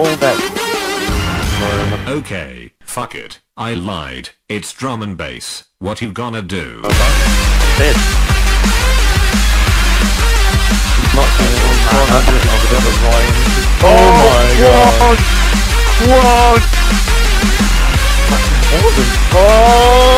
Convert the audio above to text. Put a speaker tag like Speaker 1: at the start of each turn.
Speaker 1: all that.
Speaker 2: Okay, fuck it. I lied. It's drum and bass. What you gonna do?
Speaker 1: This. Not
Speaker 3: Oh my god.
Speaker 1: What? Oh!